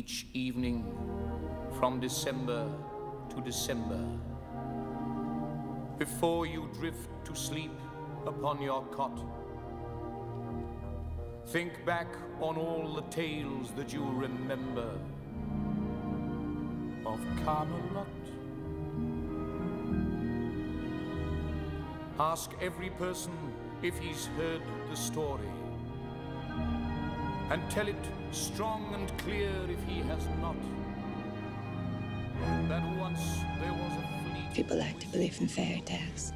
each evening from December to December. Before you drift to sleep upon your cot, think back on all the tales that you remember of Camelot. Ask every person if he's heard the story. And tell it strong and clear if he has not. That once there was a fleet People like to believe in fairy tales.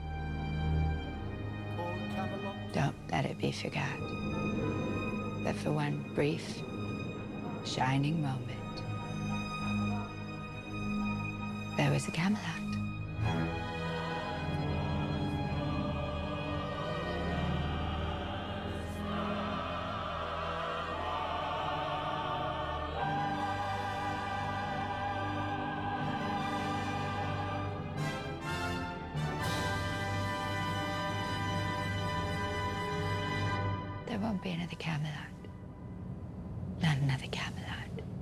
Don't let it be forgot that for one brief, shining moment, there was a Camelot. There won't be another Camelot. Not another Camelot.